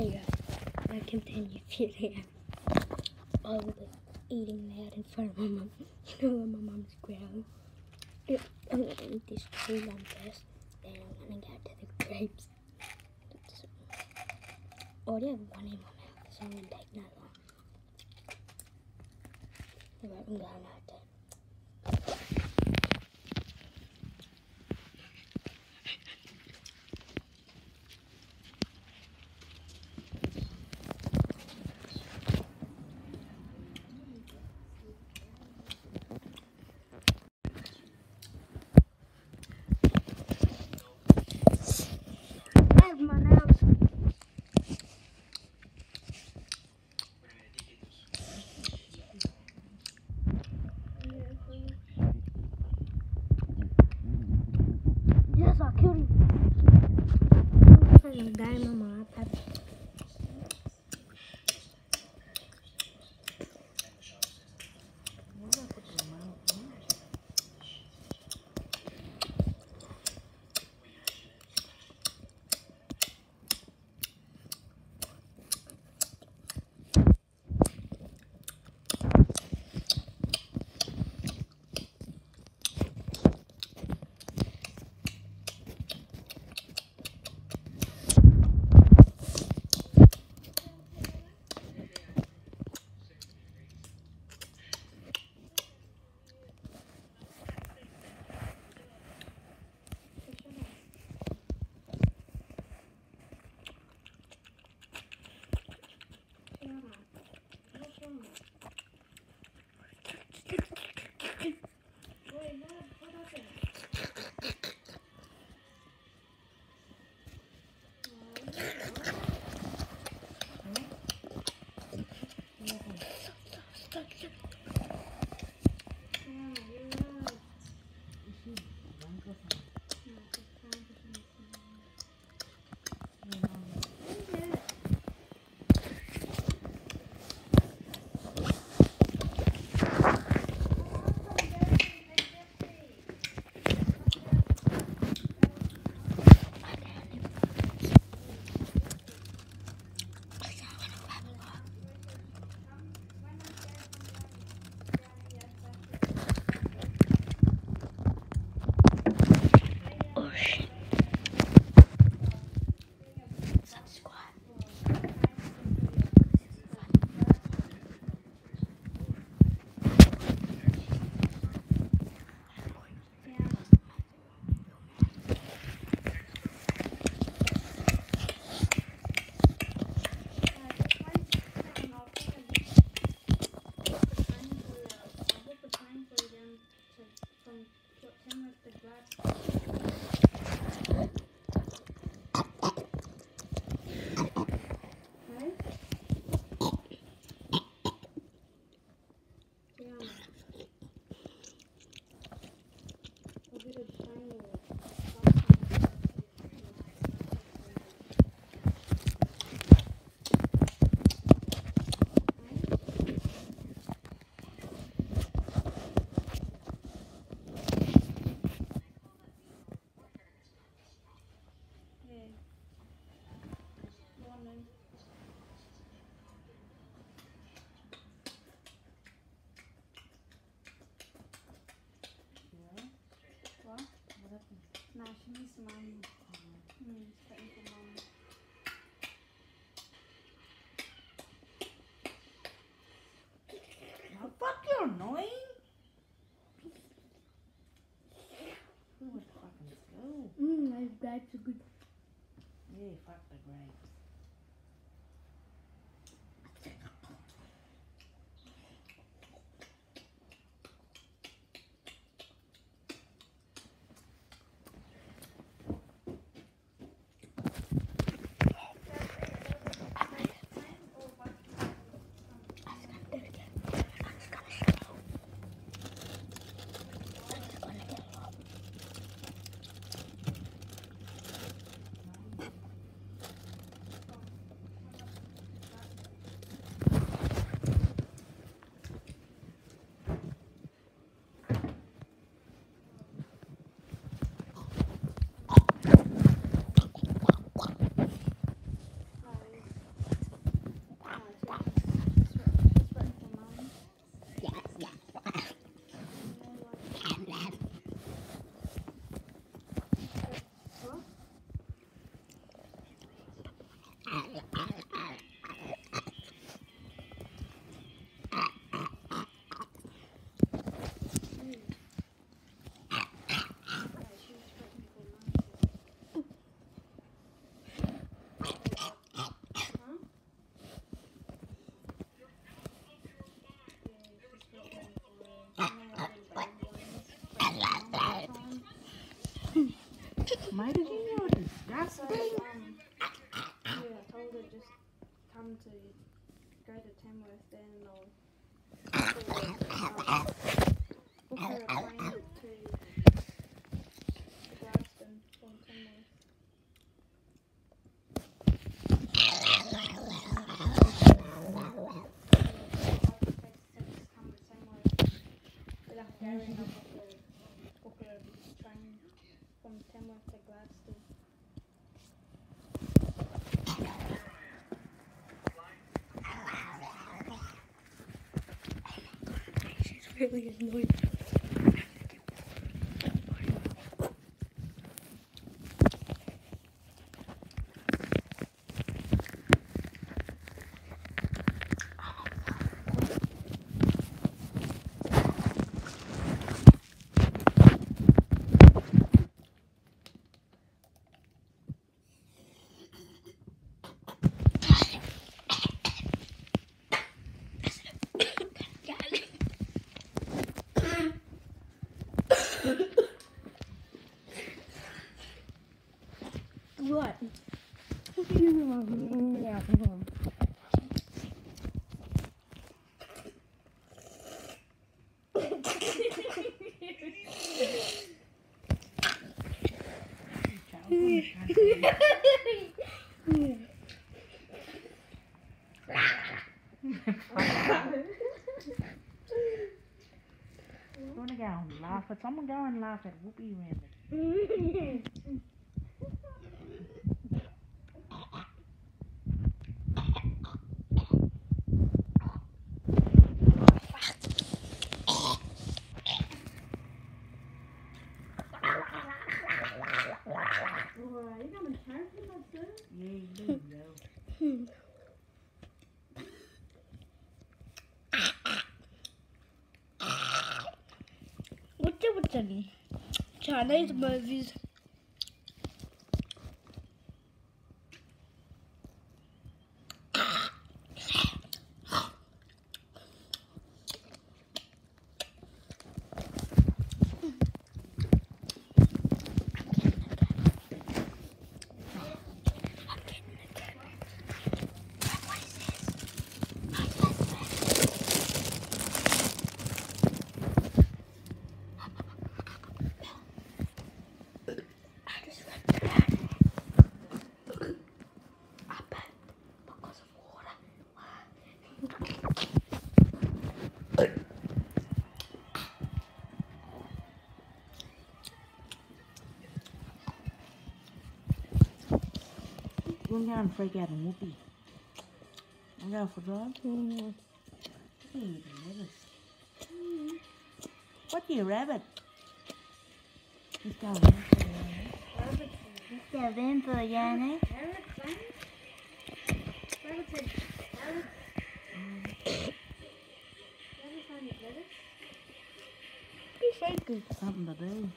Hey guys, I continue feeling all this eating that in front of my mom. You know when my mom's growling. I'm gonna eat this tree first, then I'm gonna get to the grapes. Oh, I already have one in my mouth, so I'm gonna take another one. Alright, I'm going Now Mate, did you know So, disgusting? um, yeah, I told her just come to go to Tamworth then and I'll book her, um, book her a plane to Gladstone from Tamworth. Yeah, I could take- take- come to Tamworth. But I'm going, I'll book her, book her a train from Tamworth to Gladstone. She's really annoying. What? yeah, I'm Gonna go and laugh at someone go and laugh at Whoopi Rabbit. Alright, you gonna turn to my food? Yeah, you do. What's it with the Chinese movies? Gonna freak out on Whoopi. I'm going for dog. Mm. Hey, rabbit. What you rabbit? He's going in for you. Yeah, then for Yanni. Rabbit? Rabbit said, rabbit. Rabbit find it lettuce? He's shaking. Something to do.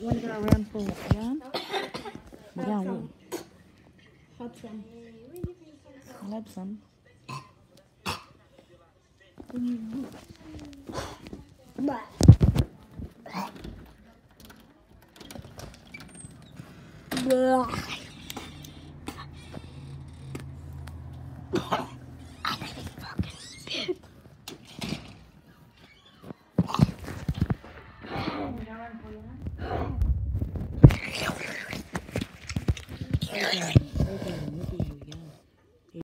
Want to go around for yarn? Yarn. Have some. I'll have some. Blah. Blah.